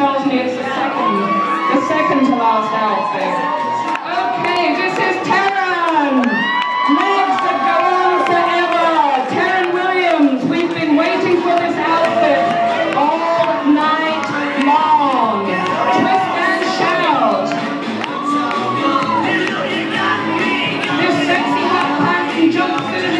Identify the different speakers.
Speaker 1: tells me it's the second, the second to last outfit. Okay, this is Taryn! Legs that go on forever! Taryn Williams, we've been waiting for this outfit all night long. Twist and shout! This sexy hot pants and jumpsuit